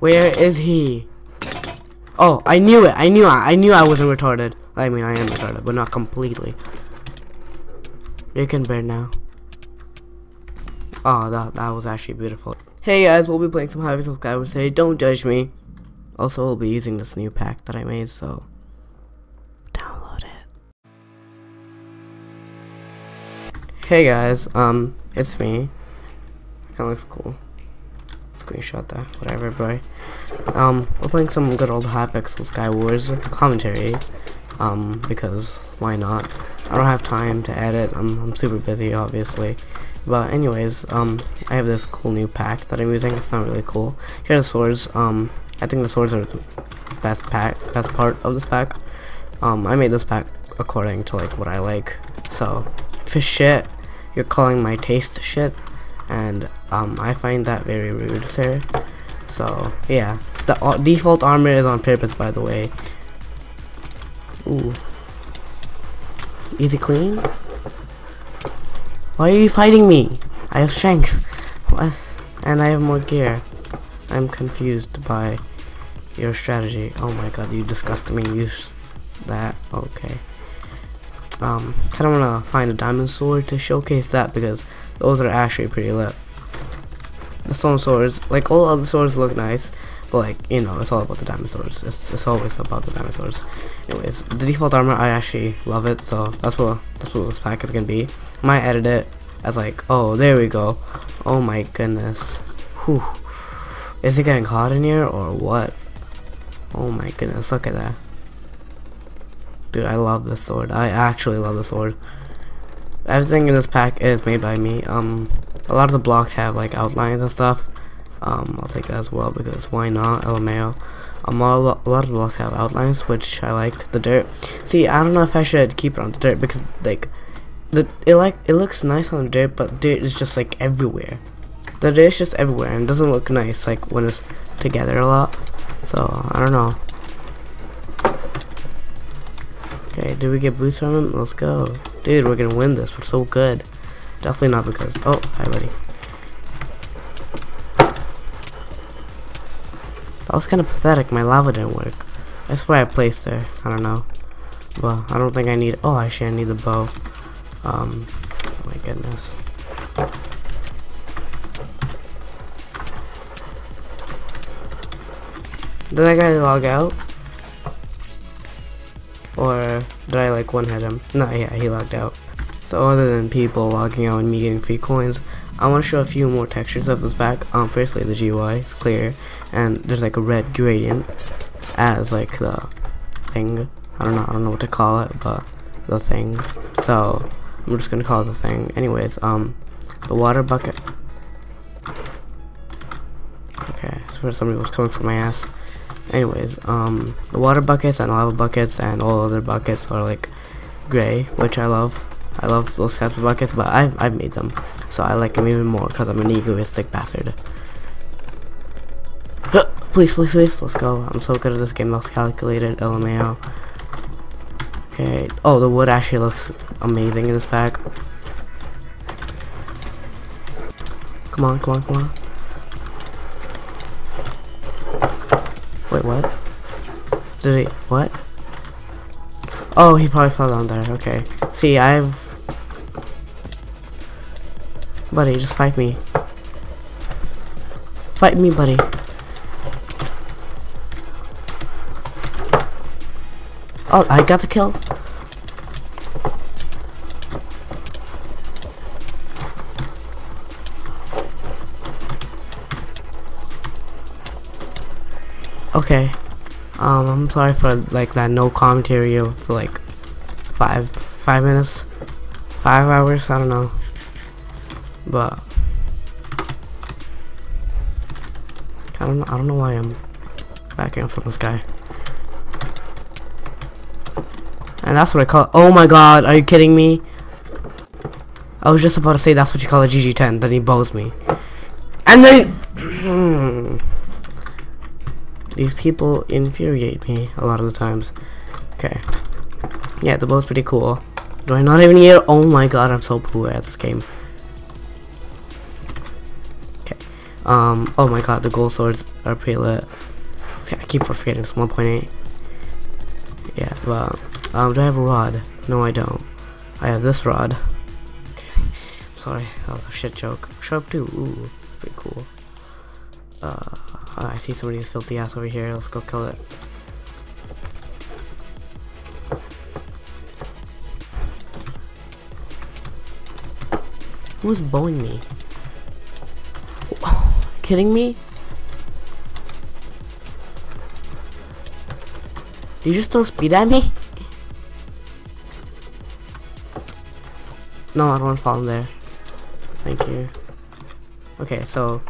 Where is he? Oh, I knew it. I knew I, I knew I wasn't retarded. I mean, I am retarded, but not completely. You can burn now. Oh, that that was actually beautiful. Hey guys, we'll be playing some Hypixel Skywars today. Don't judge me. Also, we'll be using this new pack that I made, so download it. Hey guys, um, it's me. Kinda looks cool. Screenshot that, whatever, boy. Um, we're playing some good old Hypixel Sky Wars commentary. Um, because why not? I don't have time to edit. I'm I'm super busy, obviously. But anyways, um, I have this cool new pack that I'm using. It's not really cool. Here are the swords. Um, I think the swords are the best pack, best part of this pack. Um, I made this pack according to like what I like. So, fish shit, you're calling my taste shit, and um, I find that very rude, sir. So yeah, the uh, default armor is on purpose, by the way. Ooh, easy clean. Why are you fighting me? I have strength. What? And I have more gear. I'm confused by your strategy. Oh my god, you disgust me. Use that. Okay. Um, kind of want to find a diamond sword to showcase that because those are actually pretty lit. The stone swords, like all other swords look nice, but like, you know, it's all about the diamond swords. It's, it's always about the diamond swords. Anyways, the default armor, I actually love it, so that's what, that's what this pack is going to be. Might edit it as like, oh, there we go. Oh my goodness. Whew. Is it getting hot in here or what? Oh my goodness, look at that. Dude, I love this sword. I actually love the sword. Everything in this pack is made by me. Um, a lot of the blocks have like outlines and stuff. Um, I'll take that as well because why not? LMAO. Um, a lot, a lot of the blocks have outlines, which I like. The dirt. See, I don't know if I should keep it on the dirt because like the it like it looks nice on the dirt, but dirt is just like everywhere. The dirt is just everywhere and doesn't look nice like when it's together a lot. So I don't know. Okay, do we get boots from him? Let's go. Dude, we're gonna win this. We're so good. Definitely not because... Oh, hi, buddy. That was kind of pathetic. My lava didn't work. That's why I placed there. I don't know. Well, I don't think I need... Oh, actually, I need the bow. Um, oh my goodness. Did that guy log out? Or did I like one hit him? No, yeah, he logged out. So other than people logging out and me getting free coins, I want to show a few more textures of this back. Um, firstly, the GUI is clear, and there's like a red gradient as like the thing. I don't know, I don't know what to call it, but the thing. So I'm just gonna call it the thing. Anyways, um, the water bucket. Okay, so somebody was coming from my ass. Anyways, um, the water buckets and lava buckets and all other buckets are like gray, which I love. I love those types of buckets, but I've, I've made them. So I like them even more because I'm an egoistic bastard. please, please, please, let's go. I'm so good at this game, most calculated, LMAO. Okay, oh, the wood actually looks amazing in this pack. Come on, come on, come on. Wait, what? Did he, what? Oh, he probably fell down there, okay. See, I've... Buddy, just fight me. Fight me, buddy. Oh, I got the kill. Okay. Um, I'm sorry for like that no commentary for like five five minutes, five hours. I don't know, but I don't know. I don't know why I'm backing from this guy. And that's what I call it. Oh my god, are you kidding me? I was just about to say that's what you call a GG10, then he bows me. And then... These people infuriate me a lot of the times. Okay. Yeah, the bow's pretty cool. Do I not even it? Oh my god, I'm so poor at this game. Okay. Um, oh my god, the gold swords are pretty lit. See, I keep forgetting it's 1.8. Yeah, but, um, do I have a rod? No, I don't. I have this rod. Okay, sorry, that was a shit joke. Sharp 2, ooh, pretty cool. Uh, Ah, I see somebody's filthy ass over here, let's go kill it. Who's bowing me? kidding me? Did you just throw speed at me? No, I don't want to fall in there. Thank you. Okay, so,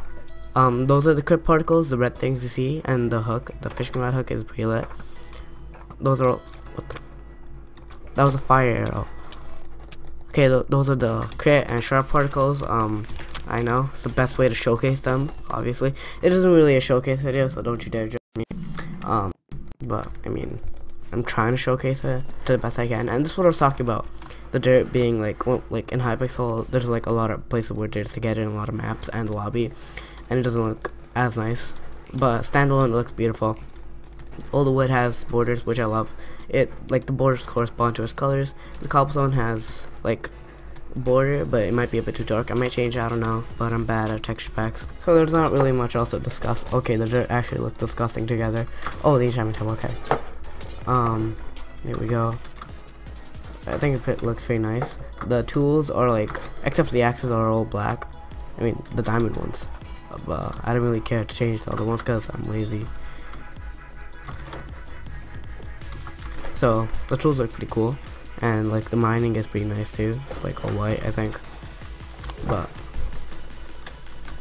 um, those are the crit particles, the red things you see, and the hook. The fishing rod hook is pretty lit. Those are, what the, that was a fire arrow. Okay, th those are the crit and sharp particles. Um, I know it's the best way to showcase them. Obviously, it isn't really a showcase video, so don't you dare judge me. Um, but I mean, I'm trying to showcase it to the best I can, and this is what I was talking about. The dirt being like, well, like in Hypixel, there's like a lot of places where there's to get in a lot of maps and lobby, and it doesn't look as nice. But standalone looks beautiful. All the wood has borders, which I love. It like the borders correspond to its colors. The cobblestone has like border, but it might be a bit too dark. I might change, I don't know, but I'm bad at texture packs. So there's not really much else to discuss. Okay, the dirt actually look disgusting together. Oh, the enchantment table, okay. Um, there we go. I think it looks pretty nice. The tools are like, except for the axes are all black. I mean, the diamond ones. But I didn't really care to change the other ones because I'm lazy. So, the tools look pretty cool and like the mining is pretty nice too. It's like all white I think. But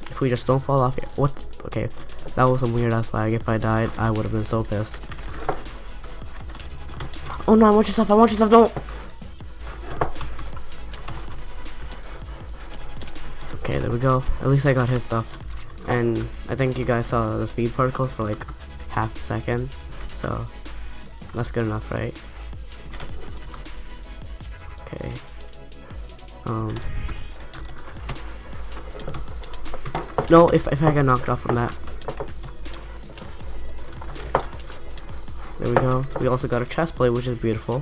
if we just don't fall off here what? Okay that was some weird ass lag. If I died I would have been so pissed. Oh no I want your stuff I want your stuff don't! Okay there we go. At least I got his stuff and I think you guys saw the speed particles for like half a second so that's good enough right Okay. Um. No, if, if I get knocked off from that. There we go. We also got a chest plate, which is beautiful.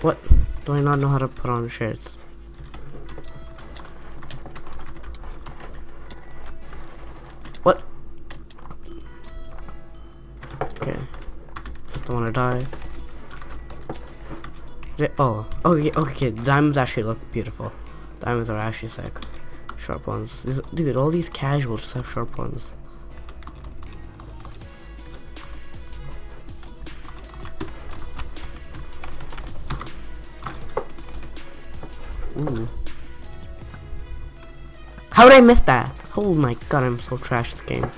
What? Do I not know how to put on shirts? Just don't want to die. Oh, okay, okay, the diamonds actually look beautiful. Diamonds are actually sick. Sharp ones. dude, all these casuals just have sharp ones. Ooh. How did I miss that? Oh my god, I'm so trash this game.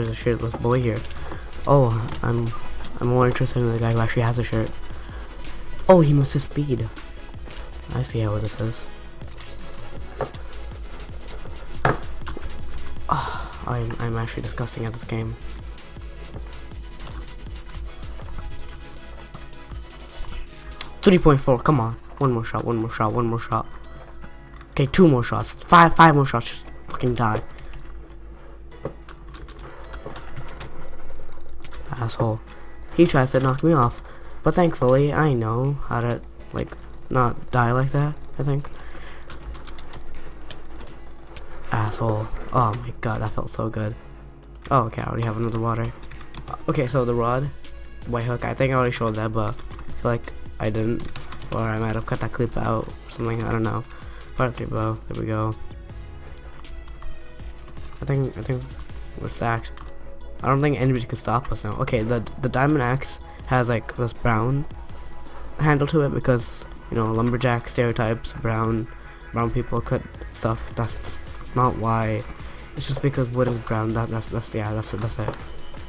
There's a shirtless boy here. Oh, I'm I'm more interested in the guy who actually has a shirt. Oh, he must have speed. I see how this is. Oh, I'm I'm actually disgusting at this game. Three point four. Come on, one more shot. One more shot. One more shot. Okay, two more shots. Five five more shots. Just fucking die. Asshole. He tries to knock me off, but thankfully I know how to, like, not die like that, I think. Asshole. Oh my god, that felt so good. Oh, okay, I already have another water. Okay, so the rod, white hook, I think I already showed that, but I feel like I didn't. Or I might have cut that clip out, something, I don't know. Part 3 bow, there we go. I think, I think we're stacked. I don't think anybody can stop us now. Okay, the the diamond axe has like this brown handle to it because you know lumberjack stereotypes, brown brown people cut stuff. That's not why. It's just because wood is brown. That that's that's yeah that's. That's it.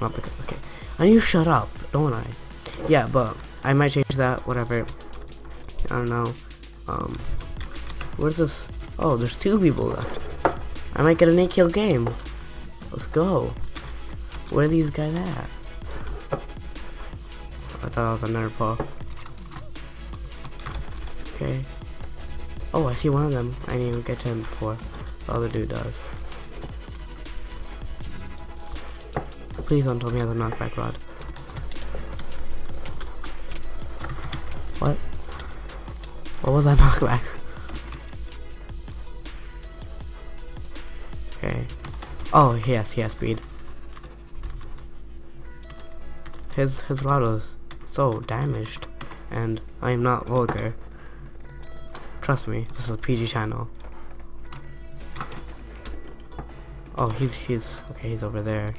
Not because okay. And you shut up, don't I? Yeah, but I might change that. Whatever. I don't know. Um, where's this? Oh, there's two people left. I might get an 8 kill game. Let's go. Where are these guys at? I thought that was another paw. Okay. Oh, I see one of them. I didn't even get to him before. The other dude does. Please don't tell me I have a knockback rod. What? What was that knockback? Okay. Oh, yes, he has speed. His his rod was so damaged, and I am not vulgar. Trust me, this is a PG channel. Oh, he's he's okay. He's over there.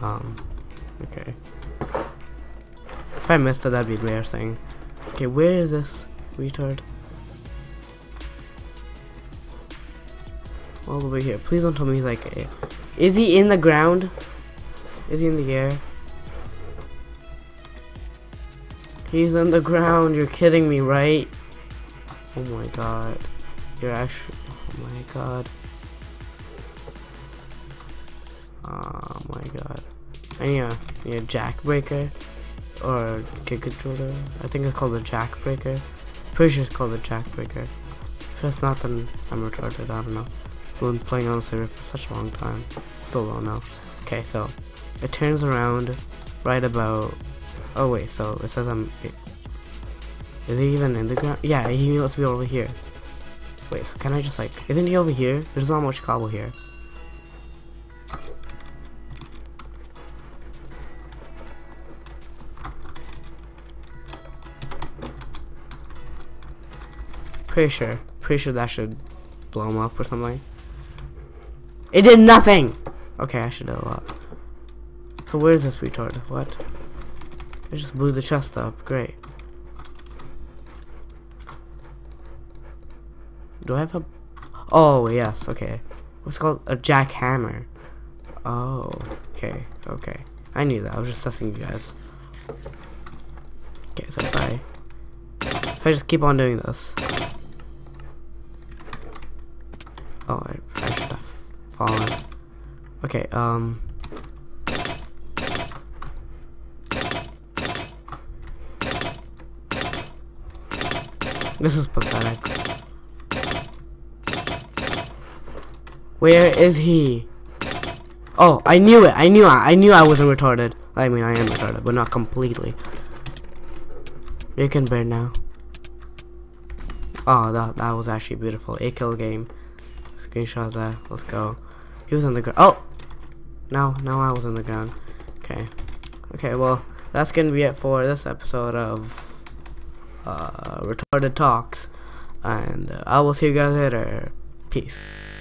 Um, okay. If I missed it, that'd be embarrassing. Okay, where is this retard? All the way here. Please don't tell me he's like, is he in the ground? Is he in the air? He's on the ground. You're kidding me, right? Oh my god. You're actually. Oh my god. Oh my god. I need a, need a jack or kick controller. I think it's called a jackbreaker. Pretty sure it's called a jackbreaker. If it's not, then I'm retarded. I don't know. I've been playing on the server for such a long time. So long now. Okay, so it turns around right about. Oh wait, so it says I'm. Is he even in the ground? Yeah, he must be over here. Wait, so can I just like? Isn't he over here? There's not much cobble here. Pretty sure. Pretty sure that should blow him up or something. It did nothing! Okay, I should do a lot. So where's this retard? What? It just blew the chest up. Great. Do I have a... Oh, yes, okay. What's called a jackhammer? Oh, okay, okay. I knew that. I was just testing you guys. Okay, so if I... If I just keep on doing this... Oh, I, I should have fallen. Okay, um... This is pathetic. Where is he? Oh, I knew it. I knew I, I knew I wasn't retarded. I mean, I am retarded, but not completely. You can burn now. Oh, that that was actually beautiful. A kill game. Screenshot that. Let's go. He was on the ground. Oh! Now, now I was on the ground. Okay. Okay, well, that's gonna be it for this episode of Retarded Talks. And uh, I will see you guys later. Peace.